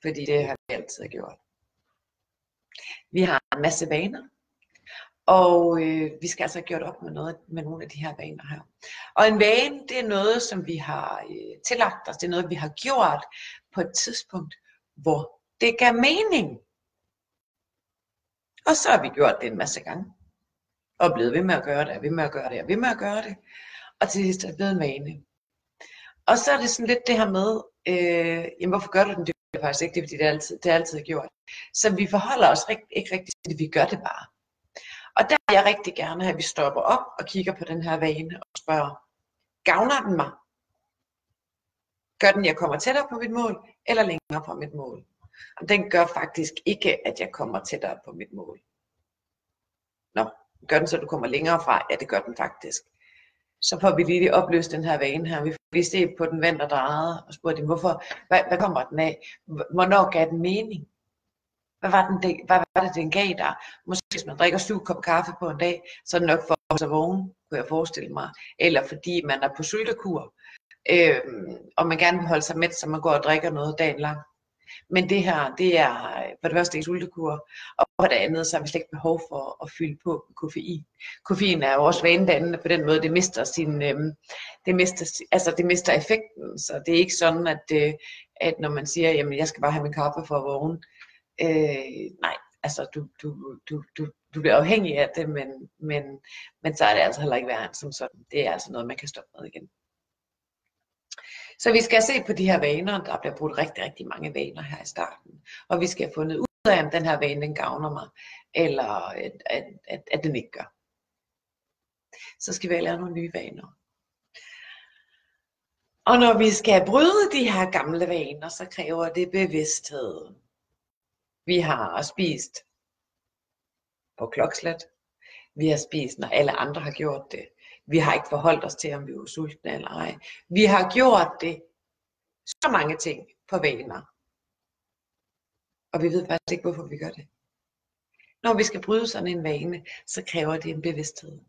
Fordi det har vi altid gjort. Vi har en masse vaner, og øh, vi skal altså have gjort op med, noget, med nogle af de her vaner her. Og en vane, det er noget, som vi har øh, tillagt os. Det er noget, vi har gjort på et tidspunkt, hvor det gav mening. Og så har vi gjort det en masse gange. Og blevet ved med at gøre det, og ved med at gøre det, og ved med at gøre det. Og til sidst er det blevet en vane. Og så er det sådan lidt det her med, øh, jamen hvorfor gør du den? Det er faktisk ikke det, fordi det er altid, det er altid gjort. Så vi forholder os rigt, ikke rigtig til det, vi gør det bare. Og der vil jeg rigtig gerne have, at vi stopper op og kigger på den her vane og spørger, gavner den mig? Gør den, jeg kommer tættere på mit mål, eller længere fra mit mål? Og den gør faktisk ikke, at jeg kommer tættere på mit mål. Nå, gør den så, at du kommer længere fra? Ja, det gør den faktisk. Så får vi lige opløst den her vane her. Vi får det på den vand, der drejede, og spurgte dem, hvorfor, hvad, hvad kommer den af? Hvornår gav den mening? Hvad var, den, det, hvad var det, den gav der? Måske hvis man drikker syv kop kaffe på en dag, så er det nok for at så vågen, kunne jeg forestille mig. Eller fordi man er på sultekur, øh, og man gerne vil holde sig mæt, så man går og drikker noget dagen lang. Men det her, det er øh, for det første en sultekur, og for det andet, så har vi slet ikke behov for at fylde på med koffein. Koffein er jo også vanedannende på den måde, det mister sin, øh, det mister, altså det mister effekten, så det er ikke sådan, at, øh, at når man siger, jamen jeg skal bare have min kaffe for at vågne, øh, nej, altså du, du, du, du, du bliver afhængig af det, men, men, men så er det altså heller ikke værd som sådan. Det er altså noget, man kan stoppe med igen. Så vi skal se på de her vaner. Der bliver brugt rigtig, rigtig mange vaner her i starten. Og vi skal have fundet ud af, om den her vane den gavner mig, eller at, at, at, at den ikke gør. Så skal vi have lavet nogle nye vaner. Og når vi skal bryde de her gamle vaner, så kræver det bevidsthed. Vi har spist på klokslet. Vi har spist, når alle andre har gjort det. Vi har ikke forholdt os til, om vi var sultne eller ej. Vi har gjort det så mange ting på vaner. Og vi ved faktisk ikke, hvorfor vi gør det. Når vi skal bryde sådan en vane, så kræver det en bevidsthed.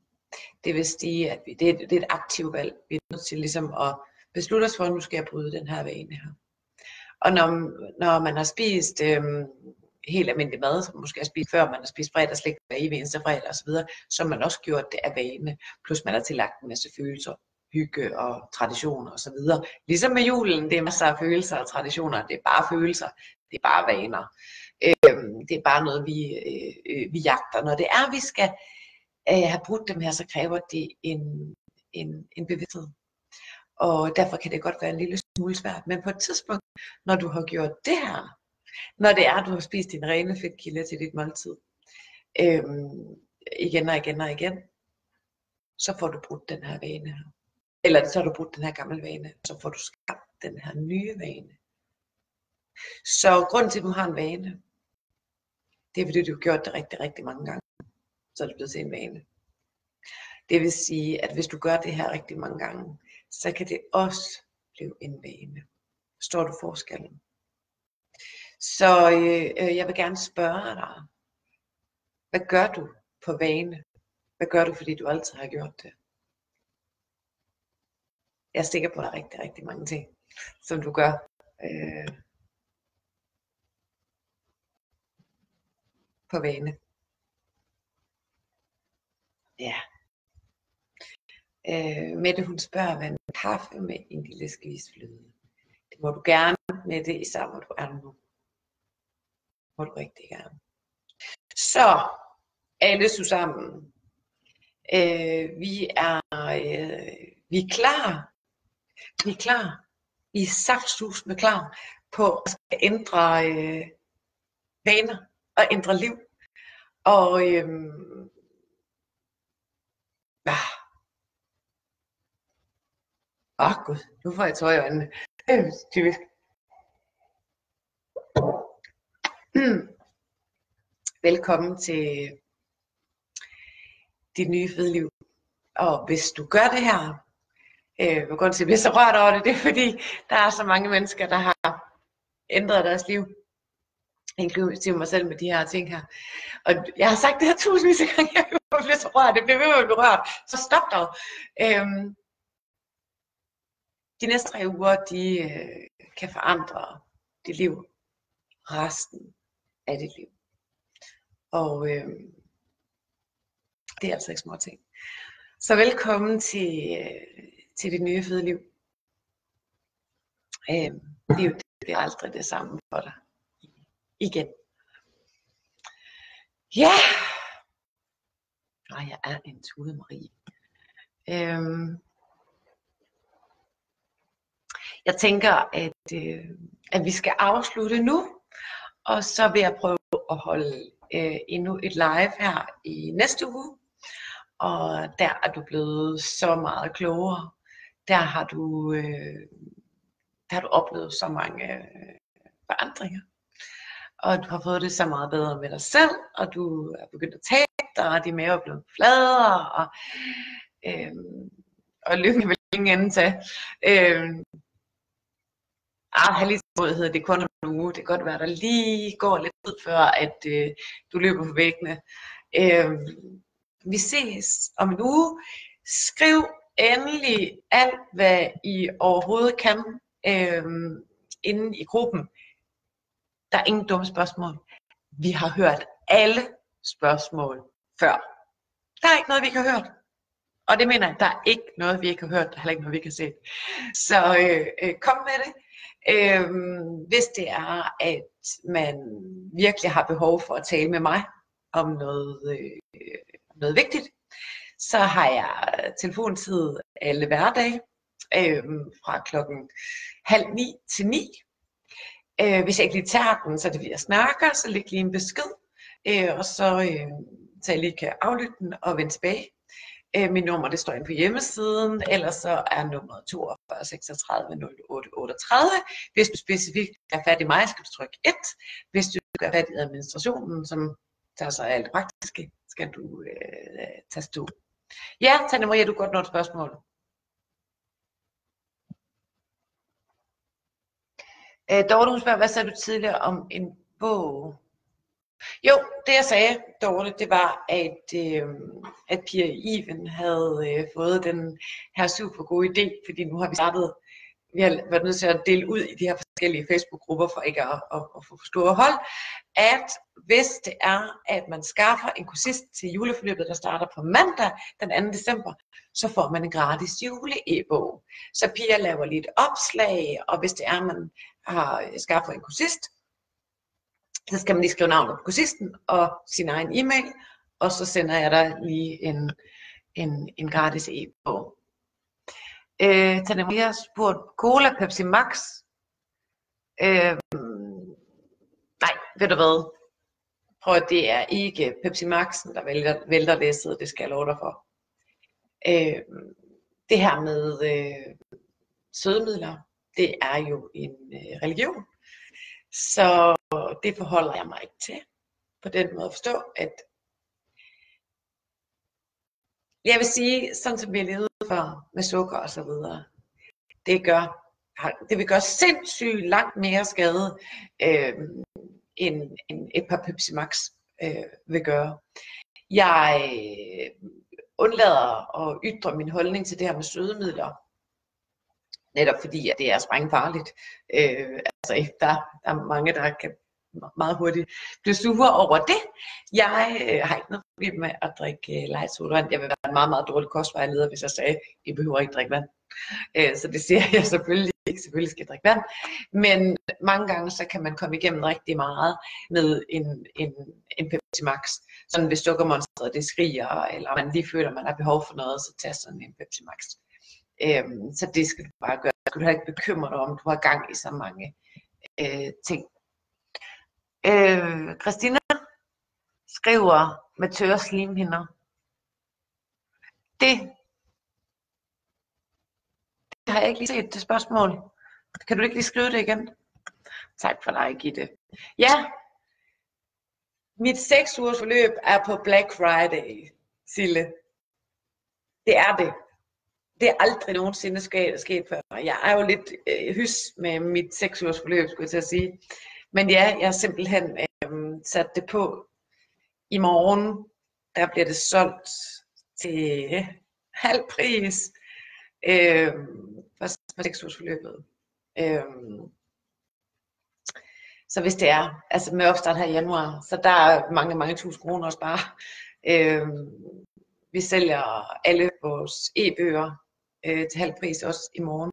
Det vil sige, at vi, det, er, det er et aktivt valg. Vi er nødt til ligesom at beslutte os for, at nu skal jeg bryde den her vane her. Og når, når man har spist øhm, helt almindelig mad, som måske har spist før, man har spist fredagslæg hver evig eneste fredag osv., så har man også gjort det af vane, plus man har tillagt en masse følelser, hygge og traditioner osv. Ligesom med julen, det er masser af følelser og traditioner, det er bare følelser, det er bare vaner. Øhm, det er bare noget, vi, øh, øh, vi jagter. Når det er, vi skal øh, have brudt dem her, så kræver det en, en, en bevidsthed. Og derfor kan det godt være en lille smule svært. Men på et tidspunkt, når du har gjort det her, når det er, at du har spist din rene fedtkilde til dit måltid, øhm, igen og igen og igen, så får du brudt den her vane her. Eller så har du brudt den her gamle vane, så får du skabt den her nye vane. Så grunden til, at du har en vane, det er fordi, du har gjort det rigtig, rigtig mange gange. Så er det blevet til en vane. Det vil sige, at hvis du gør det her rigtig mange gange, så kan det også blive en vane. Står du forskellen? Så øh, øh, jeg vil gerne spørge dig, hvad gør du på vane? Hvad gør du, fordi du altid har gjort det? Jeg stikker på dig rigtig, rigtig mange ting, som du gør. Øh, på vane. Ja. Øh, Mette hun spørger, hvad en kaffe med en lille skvis fløde. Det Det må du gerne med det, især hvor du er nu. Må du rigtig gerne. Så, alle sammen. Øh, vi er øh, vi er klar. Vi er klar. Vi er saftsus med klar på at skal ændre øh, vaner og ændre liv. Og øh, ah, Åh oh, gud, nu får jeg tøj i øjnene. Det er typisk. Velkommen til dit nye fede liv. Og hvis du gør det her, øh, grund til at blive så rørt over det, det er fordi, der er så mange mennesker, der har ændret deres liv. Inklusive mig selv med de her ting her. Og jeg har sagt det her tusindvis af gange, jeg bliver så rørt, det bliver ved med at blive rørt. Så stop dog. Øhm, de næste tre uger, de øh, kan forandre dit liv resten af dit liv. Og øh, det er altså ikke små ting. Så velkommen til, øh, til dit nye fede liv. Øh, livet bliver aldrig det samme for dig igen. Ja, Nej, jeg er en tude Marie. Øhm, jeg tænker, at, øh, at vi skal afslutte nu, og så vil jeg prøve at holde øh, endnu et live her i næste uge. Og der er du blevet så meget klogere. Der har du, øh, der har du oplevet så mange øh, forandringer. Og du har fået det så meget bedre med dig selv, og du er begyndt at tabe dig, og din mave er blevet fladere, og, øh, og lykken vil ingen ende til. Øh, ah, heldigvis det er kun en uge. Det kan godt være, der lige går lidt tid før, at øh, du løber på væggene. Øh, vi ses om en uge. Skriv endelig alt, hvad I overhovedet kan øh, inde i gruppen. Der er ingen dumme spørgsmål. Vi har hørt alle spørgsmål før. Der er ikke noget, vi ikke har hørt. Og det mener jeg, der er ikke noget, vi ikke har hørt, der er heller ikke noget, vi ikke har set. Så øh, øh, kom med det. Øh, hvis det er, at man virkelig har behov for at tale med mig om noget, øh, noget vigtigt, så har jeg telefontid alle hverdage øh, fra klokken halv ni til ni. Øh, hvis jeg ikke lige tager den, så er det vi jeg snakker, så læg lige en besked, øh, og så, øh, så jeg lige kan aflytte den og vende tilbage. Øh, min nummer det står inde på hjemmesiden, ellers så er nummeret 42 36 08 38. Hvis du specifikt er fat i mig, skal du trykke 1. Hvis du er fat i administrationen, som tager sig af alt det praktiske, skal du øh, tage stå. Ja, Tanja Maria, du godt nå et spørgsmål. Øh, Dorte, hun spørger, hvad sagde du tidligere om en bog? Jo, det jeg sagde, Dorte, det var, at, øh, at Pia Iven havde øh, fået den her super gode idé, fordi nu har vi startet, vi har været nødt til at dele ud i de her forskellige Facebook-grupper for ikke at, at, at få store hold, at hvis det er, at man skaffer en kursist til juleforløbet, der starter på mandag den 2. december, så får man en gratis jule-e-bog. Så Pia laver lige et opslag, og hvis det er, at man har øh, skaffet en kursist, så skal man lige skrive navnet på kursisten og sin egen e-mail, og så sender jeg dig lige en, en, en gratis e-bog. Øh, Tanja Maria spurgt, Cola Pepsi Max? Øh, nej, ved du hvad? Prøv at det er ikke Pepsi Maxen, der vælter, vælter læsset, det skal jeg love dig for. Øh, det her med øh, sødemidler, det er jo en øh, religion. Så det forholder jeg mig ikke til. På den måde at forstå, at jeg vil sige, sådan som vi levede for med sukker og så videre, det gør, det vil gøre sindssygt langt mere skade, øh, end, end et par Pepsi Max øh, vil gøre. Jeg øh, undlader at ytre min holdning til det her med sødemidler, netop fordi at det er sprængfarligt. Øh, altså, der, der er mange, der kan meget hurtigt blive sure over det. Jeg øh, har ikke noget problem med at drikke øh, light sodavand. Jeg vil være en meget, meget dårlig kostvejleder, hvis jeg sagde, at I behøver ikke drikke vand. Øh, så det siger jeg selvfølgelig ikke selvfølgelig skal jeg drikke vand, men mange gange så kan man komme igennem rigtig meget med en, en, en Pepsi Max. Sådan hvis dukkermonstret det skriger, eller man lige føler, man har behov for noget, så tager sådan en Pepsi Max. Øhm, så det skal du bare gøre. Du kan ikke bekymre dig om, du har gang i så mange øh, ting. Øh, Christina skriver med tørre slimhinder. Det, det har jeg ikke lige set det spørgsmål. Kan du ikke lige skrive det igen? Tak for dig, Gitte. Ja, mit 6 ugers forløb er på Black Friday, Sille. Det er det. Det er aldrig nogensinde sket, sket før. Jeg er jo lidt øh, hys med mit 6 ugers forløb, skulle jeg til at sige. Men ja, jeg har simpelthen øh, sat det på i morgen. Der bliver det solgt til halv pris øh, for 6 ugers forløbet. Øh, så hvis det er, altså med opstart her i januar, så der er mange, mange tusind kroner at spare. Øh, vi sælger alle vores e-bøger øh, til halv pris også i morgen.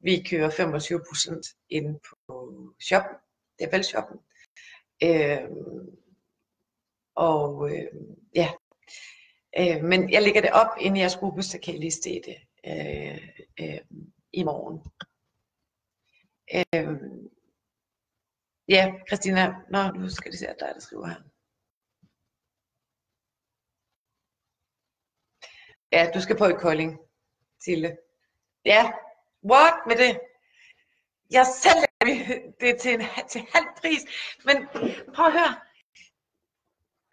Vi kører 25% ind på shoppen, det er vel shoppen. Øh, og øh, ja, øh, men jeg lægger det op ind i jeres gruppe, så kan I lige se det øh, øh, i morgen. Øh, ja, Christina, nå, nu skal det se, at der er der skriver her. Ja, du skal på i Kolding, Sille. Ja, what med det? Jeg sælger det til, en, til halv pris, men prøv at høre.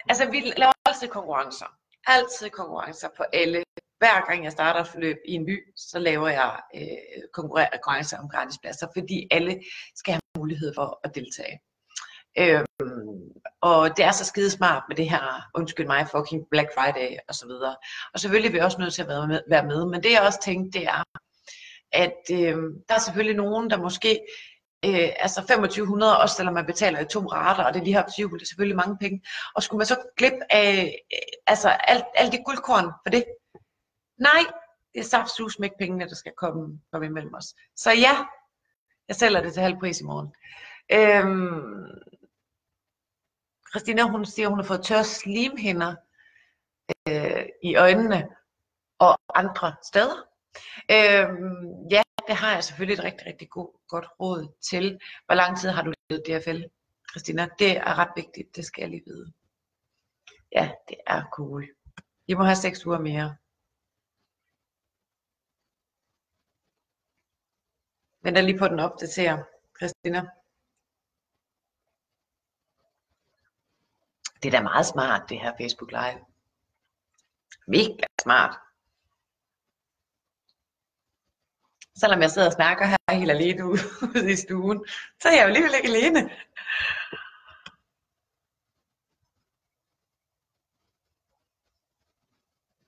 Altså, vi laver altid konkurrencer. Altid konkurrencer på alle. Hver gang jeg starter et forløb i en by, så laver jeg øh, konkurrencer om gratispladser, fordi alle skal have mulighed for at deltage. Øhm, og det er så skide smart med det her, undskyld mig, fucking Black Friday og så videre. Og selvfølgelig er vi også nødt til at være med, være med. men det jeg også tænkte, det er, at øh, der er selvfølgelig nogen, der måske, øh, altså 2500, også selvom man betaler i to rater, og det lige har 20, det er selvfølgelig mange penge. Og skulle man så glip af øh, altså alt, alt det guldkorn for det? Nej, det er saftsus med ikke pengene, der skal komme, komme imellem os. Så ja, jeg sælger det til halv pris i morgen. Øhm, Christina, hun siger, hun har fået tør slimhinder øh, i øjnene og andre steder. Øh, ja, det har jeg selvfølgelig et rigtig, rigtig god, godt råd til. Hvor lang tid har du levet DFL, Christina? Det er ret vigtigt, det skal jeg lige vide. Ja, det er cool. I må have seks uger mere. Venter lige på den opdaterer, Christina. Det er da meget smart, det her Facebook Live. Mega smart. Selvom jeg sidder og snakker her helt alene ude i stuen, så er jeg jo alligevel ikke alene.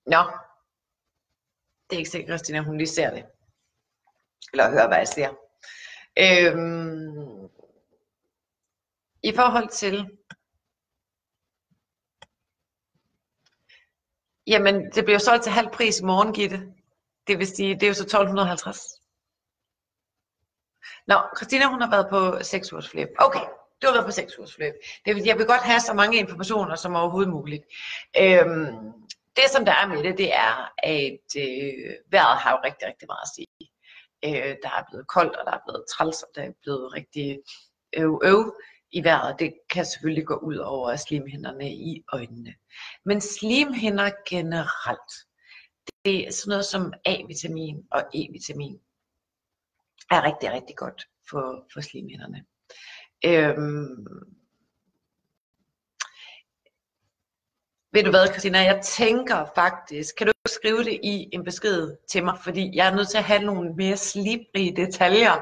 Nå, det er ikke sikkert, Christina, hun lige ser det. Eller hører, hvad jeg siger. Øhm, I forhold til Jamen, det bliver solgt til halv pris i morgen, Gitte. Det vil sige, det er jo så 1250. Nå, Christina, hun har været på 6 ugers forløb. Okay, du har været på 6 ugers forløb. Det vil, jeg vil godt have så mange informationer som overhovedet muligt. Øhm, det, som der er med det, det er, at øh, vejret har jo rigtig, rigtig meget at sige. Øh, der er blevet koldt, og der er blevet træls, og der er blevet rigtig øv, øv i vejret. Det kan selvfølgelig gå ud over slimhinderne i øjnene. Men slimhinder generelt, det er sådan noget som A-vitamin og E-vitamin er rigtig, rigtig godt for, for slimhinderne. Øhm, Ved du hvad, Christina, jeg tænker faktisk, kan du skrive det i en besked til mig, fordi jeg er nødt til at have nogle mere slibrige detaljer,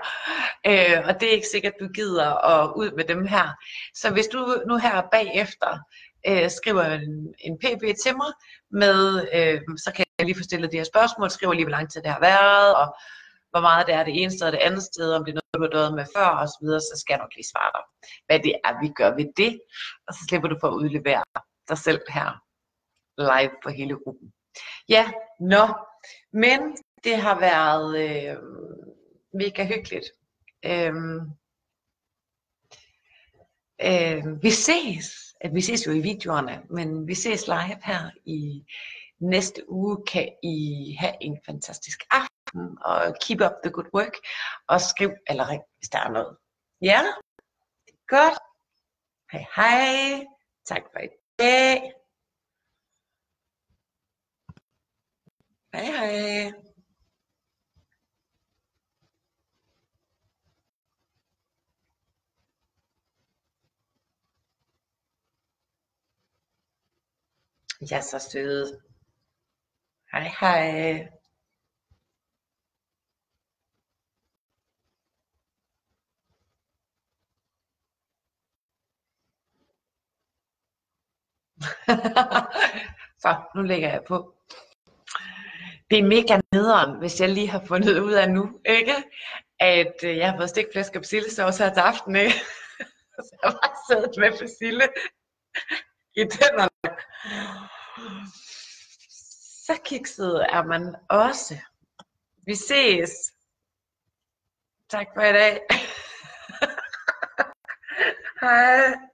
øh, og det er ikke sikkert, du gider at ud med dem her. Så hvis du nu her bagefter øh, skriver en, en pb til mig, med, øh, så kan jeg lige få stillet de her spørgsmål, skriver lige, hvor lang tid det har været, og hvor meget det er det ene sted og det andet sted, om det er noget, du har døjet med før og så videre, så skal jeg nok lige svare dig, hvad det er, vi gør ved det, og så slipper du for at udlevere dig selv her live for hele gruppen. Ja, nå, men det har været, øh, mega hyggeligt. Øhm, øh, vi ses, at vi ses jo i videoerne, men vi ses live her i næste uge. Kan I have en fantastisk aften, og keep up the good work, og skriv eller ring, hvis der er noget. Ja, godt. Hej hej. Tak for i Hej. Hej hej. Jeg er så søde. Hej hej. så, nu lægger jeg på. Det er mega nederen, hvis jeg lige har fundet ud af nu, ikke? At øh, jeg har fået stikflæsk og persillesauce her til aften, ikke? Så jeg har siddet med persille i tænderne. Så kikset er man også. Vi ses. Tak for i dag. Hej.